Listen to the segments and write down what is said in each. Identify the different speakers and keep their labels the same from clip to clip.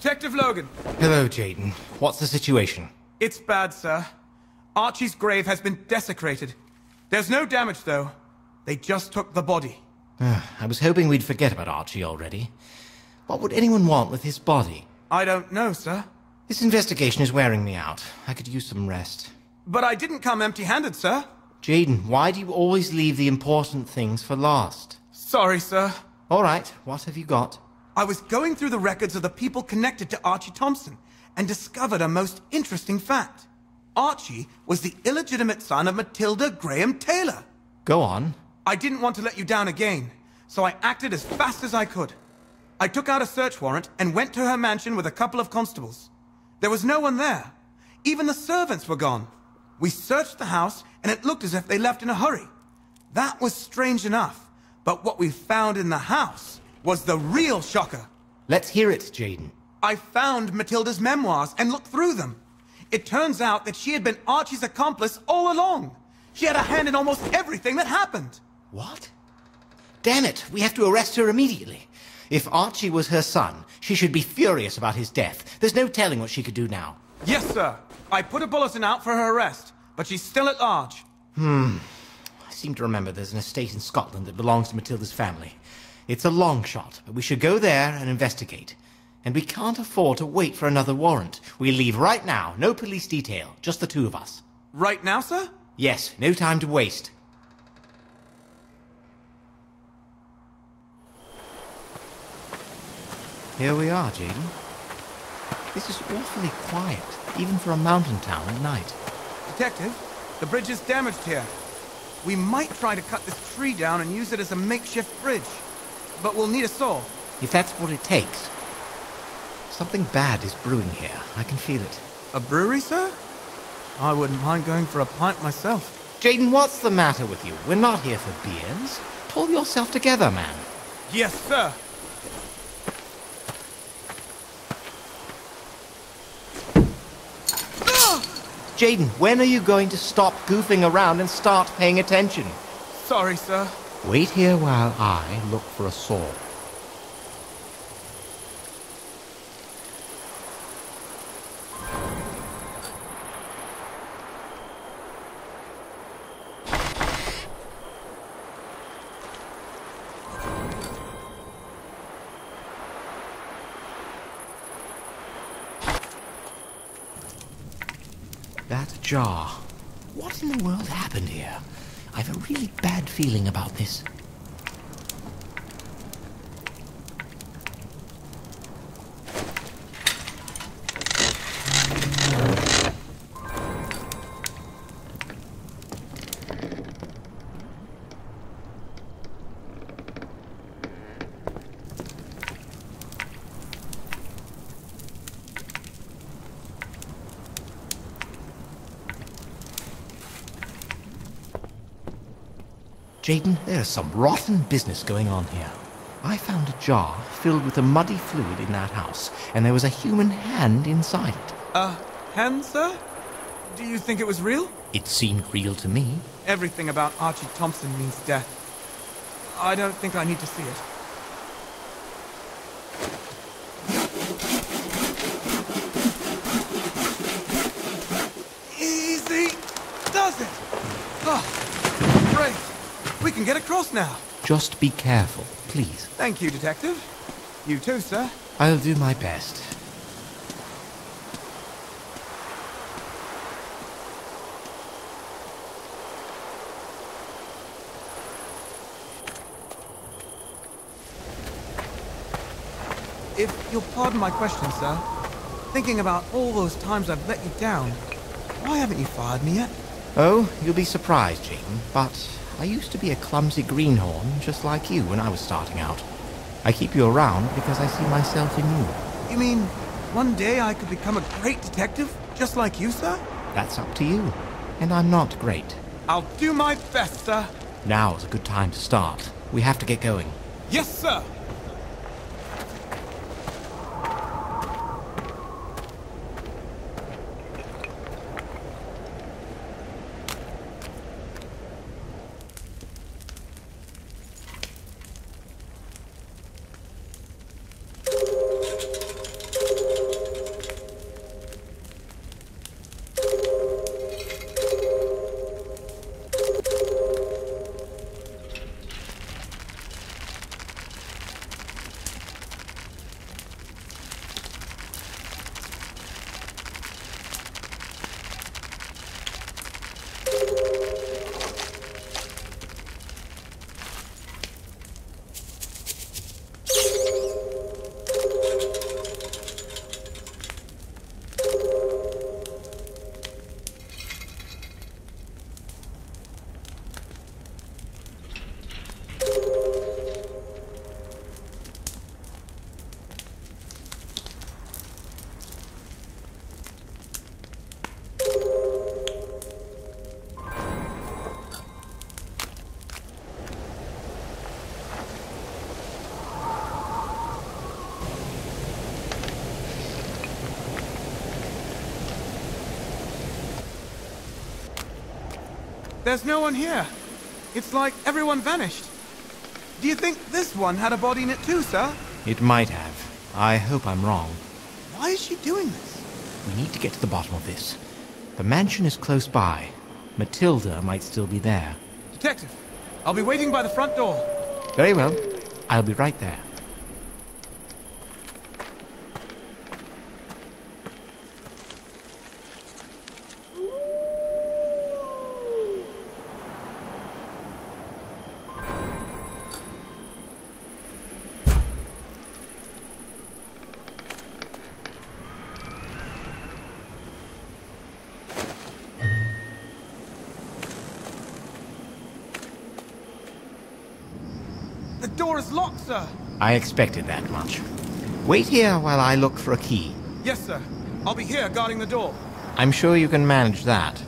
Speaker 1: Detective Logan.
Speaker 2: Hello, Jaden. What's the situation?
Speaker 1: It's bad, sir. Archie's grave has been desecrated. There's no damage, though. They just took the body.
Speaker 2: Ah, I was hoping we'd forget about Archie already. What would anyone want with his body?
Speaker 1: I don't know, sir.
Speaker 2: This investigation is wearing me out. I could use some rest.
Speaker 1: But I didn't come empty-handed, sir.
Speaker 2: Jaden, why do you always leave the important things for last?
Speaker 1: Sorry, sir.
Speaker 2: All right, what have you got?
Speaker 1: I was going through the records of the people connected to Archie Thompson and discovered a most interesting fact. Archie was the illegitimate son of Matilda Graham Taylor.
Speaker 2: Go on.
Speaker 1: I didn't want to let you down again, so I acted as fast as I could. I took out a search warrant and went to her mansion with a couple of constables. There was no one there. Even the servants were gone. We searched the house, and it looked as if they left in a hurry. That was strange enough, but what we found in the house was the real shocker.
Speaker 2: Let's hear it, Jaden.
Speaker 1: I found Matilda's memoirs and looked through them. It turns out that she had been Archie's accomplice all along. She had a hand in almost everything that happened.
Speaker 2: What? Damn it, we have to arrest her immediately. If Archie was her son, she should be furious about his death. There's no telling what she could do now.
Speaker 1: Yes, sir. I put a bulletin out for her arrest, but she's still at large. Hmm.
Speaker 2: I seem to remember there's an estate in Scotland that belongs to Matilda's family. It's a long shot, but we should go there and investigate. And we can't afford to wait for another warrant. We leave right now, no police detail, just the two of us.
Speaker 1: Right now, sir?
Speaker 2: Yes, no time to waste. Here we are, Jaden. This is awfully quiet, even for a mountain town at night.
Speaker 1: Detective, the bridge is damaged here. We might try to cut this tree down and use it as a makeshift bridge. But we'll need a saw.
Speaker 2: If that's what it takes. Something bad is brewing here. I can feel it.
Speaker 1: A brewery, sir? I wouldn't mind going for a pint myself.
Speaker 2: Jaden, what's the matter with you? We're not here for beers. Pull yourself together, man.
Speaker 1: Yes, sir.
Speaker 2: Jaden, when are you going to stop goofing around and start paying attention?
Speaker 1: Sorry, sir.
Speaker 2: Wait here while I look for a saw. That jar. What in the world happened here? I've a really bad feeling about this. Jaden, there's some rotten business going on here. I found a jar filled with a muddy fluid in that house, and there was a human hand inside it.
Speaker 1: Uh, hand, sir? Do you think it was real?
Speaker 2: It seemed real to me.
Speaker 1: Everything about Archie Thompson means death. I don't think I need to see it. Easy does it! Oh, great. We can get across now.
Speaker 2: Just be careful, please.
Speaker 1: Thank you, Detective. You too, sir.
Speaker 2: I'll do my best.
Speaker 1: If you'll pardon my question, sir, thinking about all those times I've let you down, why haven't you fired me yet?
Speaker 2: Oh, you'll be surprised, Jaden, but I used to be a clumsy greenhorn just like you when I was starting out. I keep you around because I see myself in you.
Speaker 1: You mean, one day I could become a great detective, just like you, sir?
Speaker 2: That's up to you. And I'm not great.
Speaker 1: I'll do my best, sir.
Speaker 2: Now's a good time to start. We have to get going.
Speaker 1: Yes, sir. There's no one here. It's like everyone vanished. Do you think this one had a body in it too, sir?
Speaker 2: It might have. I hope I'm wrong.
Speaker 1: Why is she doing this?
Speaker 2: We need to get to the bottom of this. The mansion is close by. Matilda might still be there.
Speaker 1: Detective, I'll be waiting by the front door.
Speaker 2: Very well. I'll be right there.
Speaker 1: Door is locked, sir.
Speaker 2: I expected that much. Wait here while I look for a key.
Speaker 1: Yes, sir. I'll be here guarding the door.
Speaker 2: I'm sure you can manage that.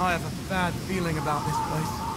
Speaker 1: I have a bad feeling about this place.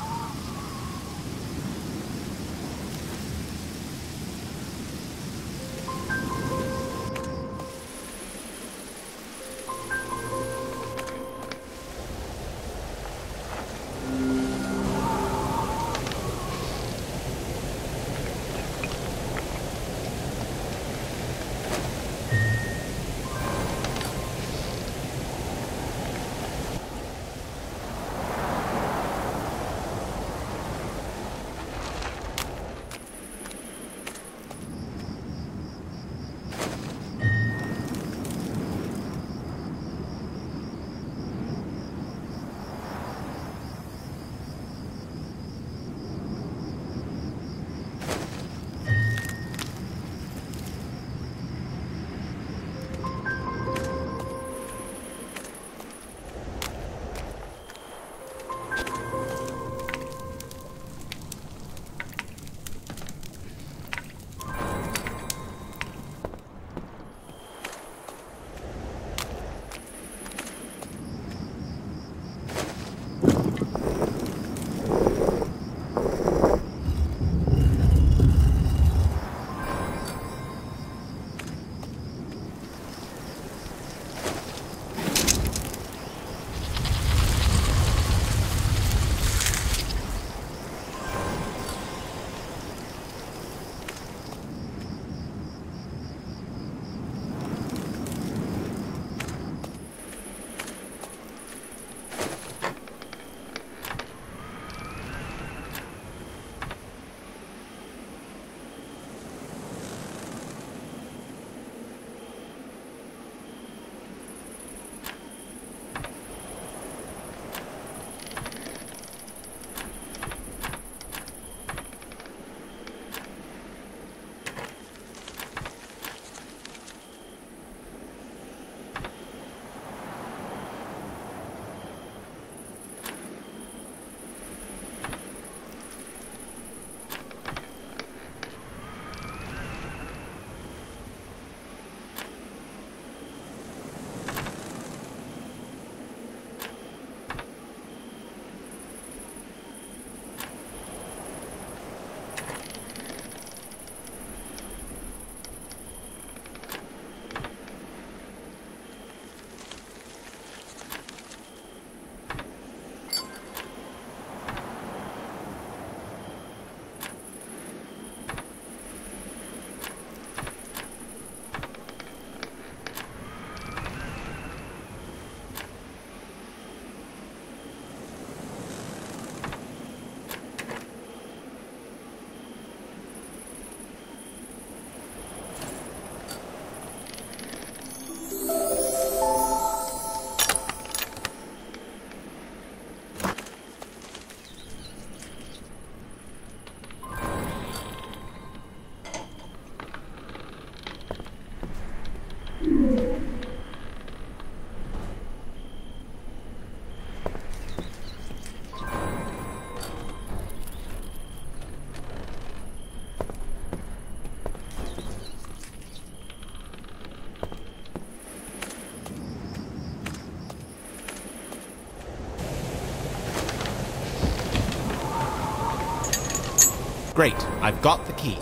Speaker 2: Great, I've got the key.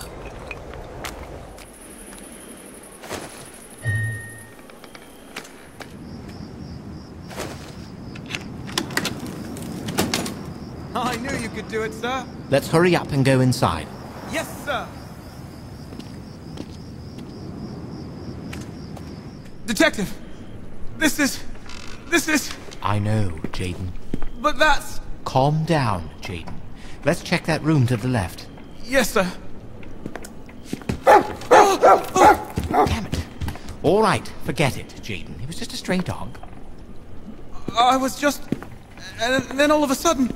Speaker 1: Oh, I knew you could do it, sir.
Speaker 2: Let's hurry up and go inside.
Speaker 1: Yes, sir. Detective, this is... this is...
Speaker 2: I know, Jaden.
Speaker 1: but that's...
Speaker 2: Calm down, Jaden. Let's check that room to the left.
Speaker 1: Yes, sir.
Speaker 2: Damn it. All right, forget it, Jaden. It was just a stray dog.
Speaker 1: I was just... And then all of a sudden...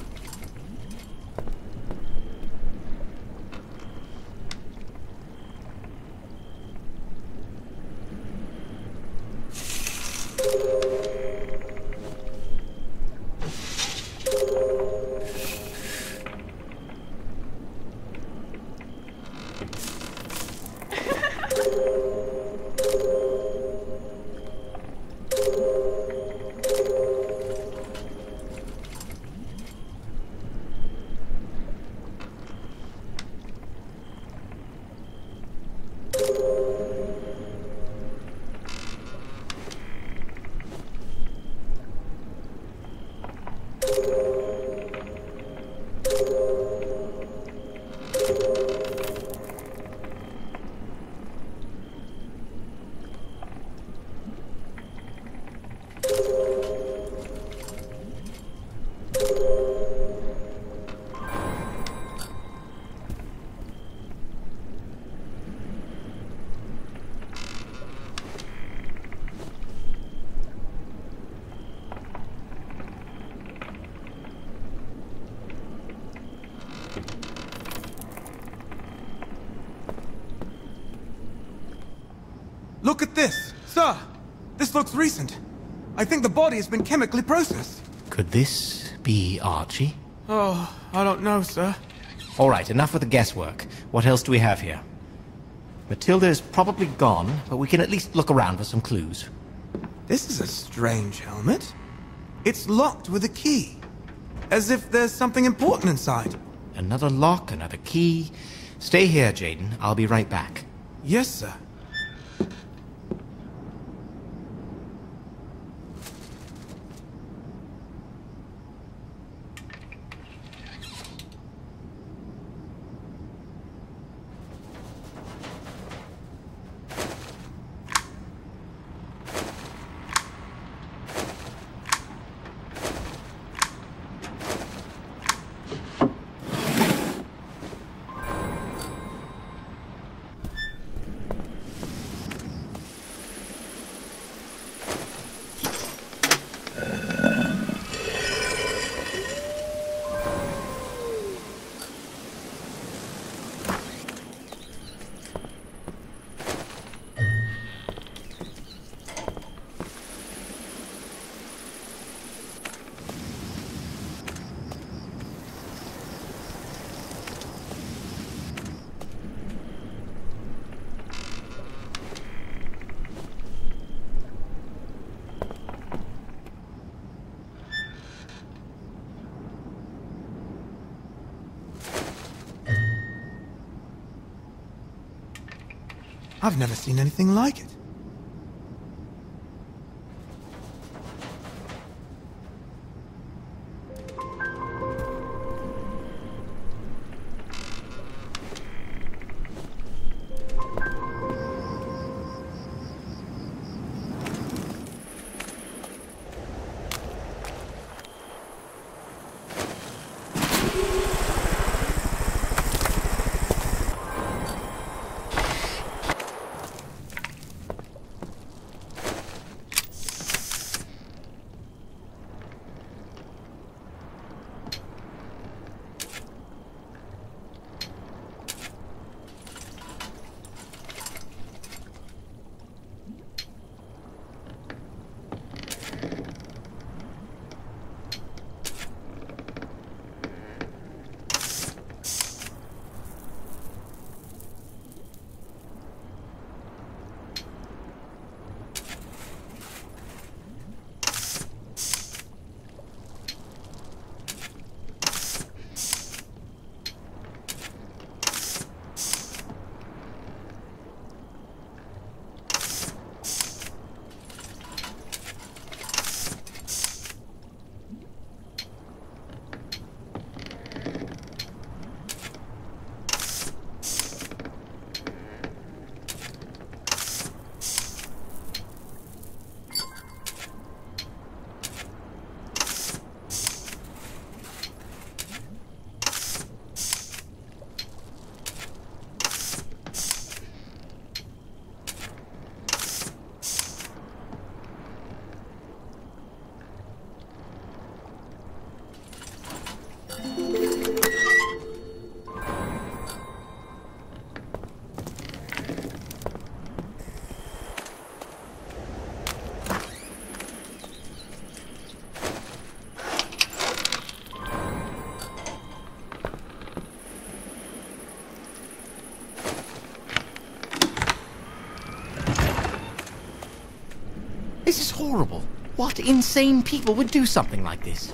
Speaker 1: Look at this. Sir, this looks recent. I think the body has been chemically processed.
Speaker 2: Could this be Archie?
Speaker 1: Oh, I don't know, sir.
Speaker 2: All right, enough with the guesswork. What else do we have here? Matilda is probably gone, but we can at least look around for some clues.
Speaker 1: This is a strange helmet. It's locked with a key. As if there's something important inside.
Speaker 2: Another lock, another key. Stay here, Jaden. I'll be right back.
Speaker 1: Yes, sir. I've never seen anything like it.
Speaker 2: Horrible. What insane people would do something like this?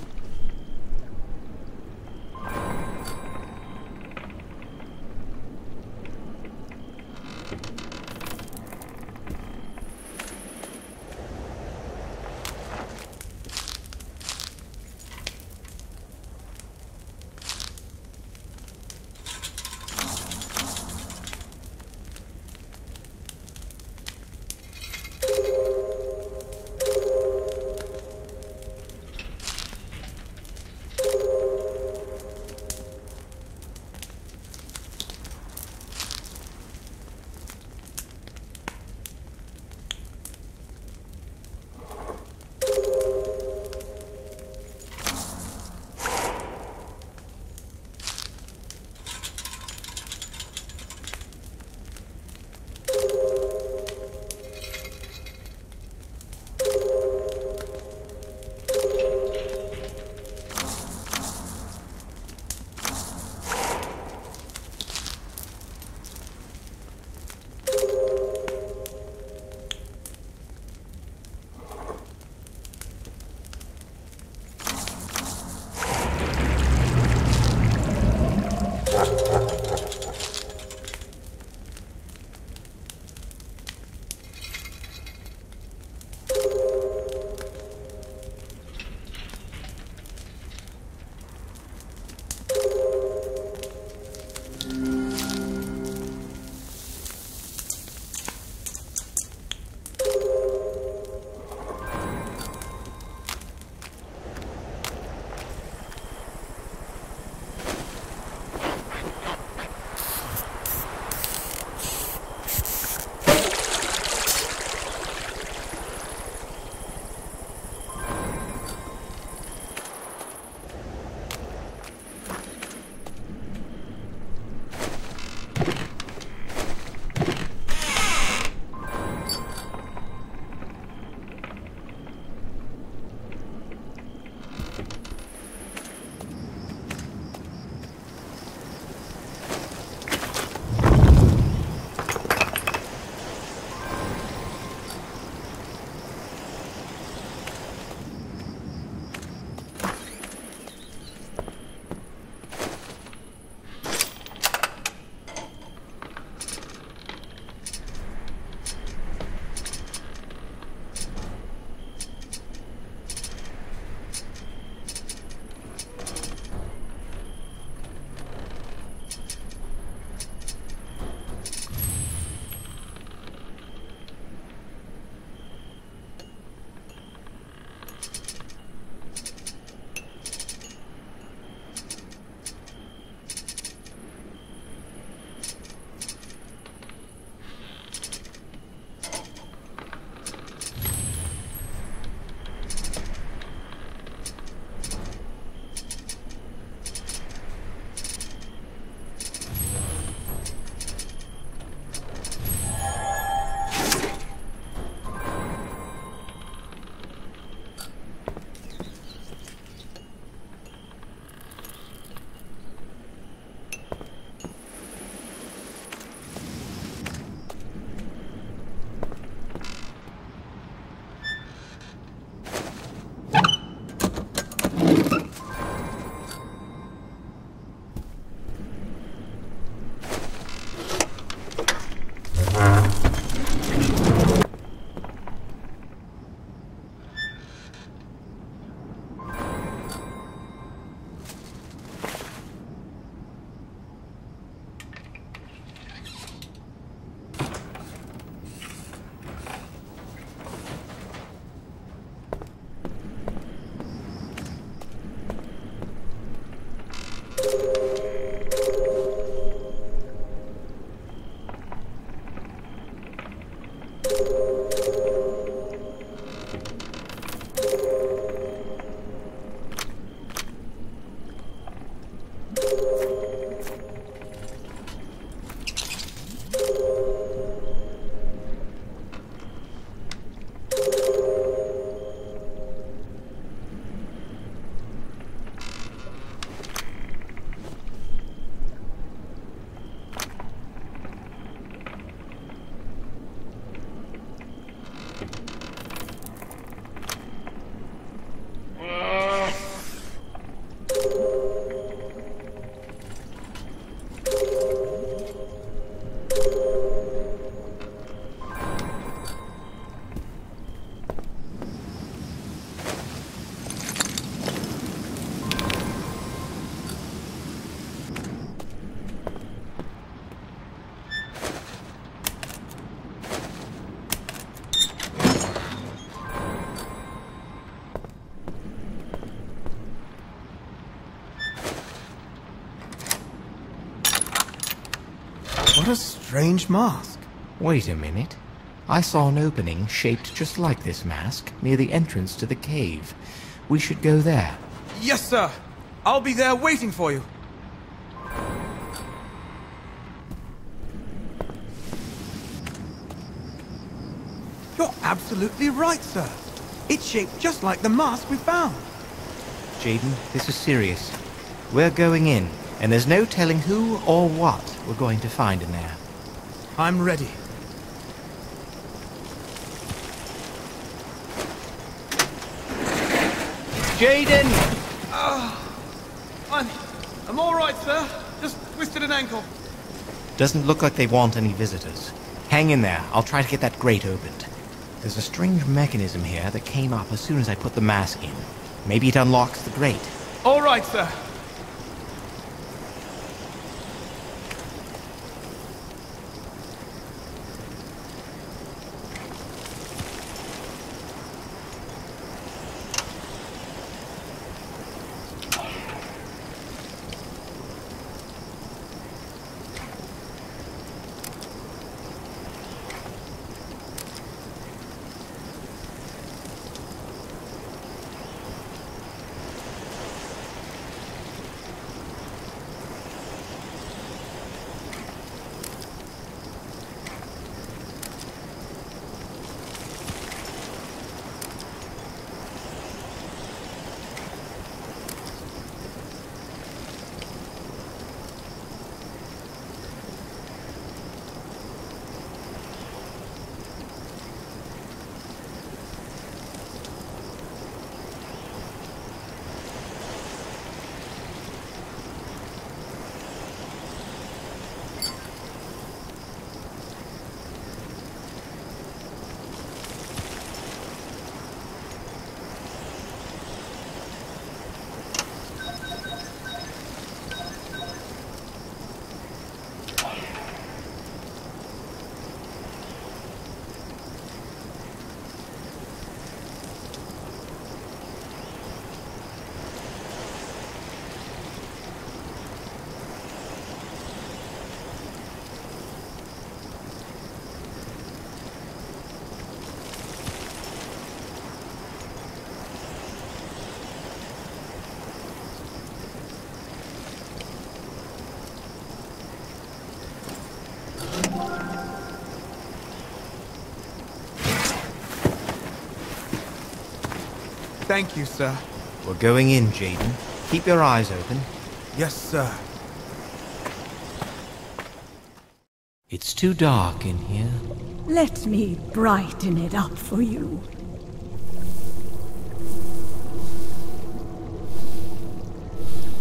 Speaker 1: Strange mask.
Speaker 2: Wait a minute. I saw an opening shaped just like this mask near the entrance to the cave. We should go there.
Speaker 1: Yes, sir. I'll be there waiting for you. You're absolutely right, sir. It's shaped just like the mask we found.
Speaker 2: Jaden, this is serious. We're going in, and there's no telling who or what we're going to find in there.
Speaker 1: I'm ready.
Speaker 2: Jaden! Ah.
Speaker 1: I'm... I'm all right, sir. Just twisted an ankle.
Speaker 2: Doesn't look like they want any visitors. Hang in there. I'll try to get that grate opened. There's a strange mechanism here that came up as soon as I put the mask in. Maybe it unlocks the grate.
Speaker 1: All right, sir. Thank you, sir.
Speaker 2: We're going in, Jaden. Keep your eyes open.
Speaker 1: Yes, sir.
Speaker 2: It's too dark in here.
Speaker 3: Let me brighten it up for you.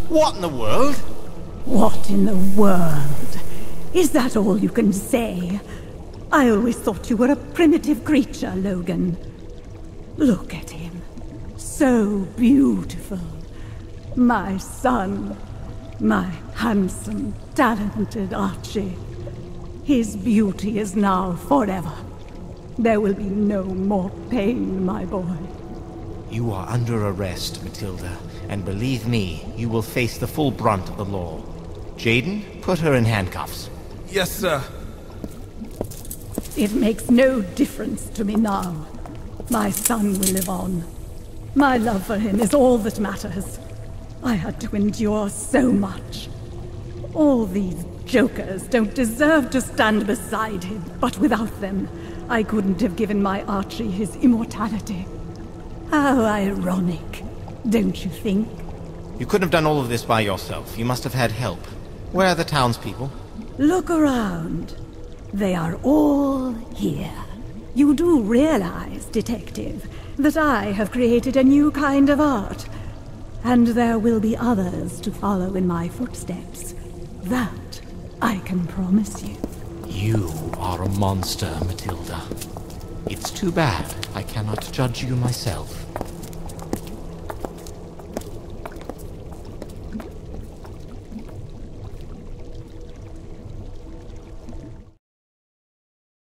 Speaker 2: What in the world?
Speaker 3: What in the world? Is that all you can say? I always thought you were a primitive creature, Logan. Look at him. So beautiful. My son. My handsome, talented Archie. His beauty is now forever. There will be no more pain, my boy.
Speaker 2: You are under arrest, Matilda, and believe me, you will face the full brunt of the law. Jaden, put her in handcuffs.
Speaker 1: Yes, sir.
Speaker 3: It makes no difference to me now. My son will live on. My love for him is all that matters. I had to endure so much. All these jokers don't deserve to stand beside him, but without them, I couldn't have given my Archie his immortality. How ironic, don't you think?
Speaker 2: You couldn't have done all of this by yourself. You must have had help. Where are the townspeople?
Speaker 3: Look around. They are all here. You do realize, Detective, that I have created a new kind of art. And there will be others to follow in my footsteps. That I can promise you.
Speaker 2: You are a monster, Matilda. It's too bad I cannot judge you myself.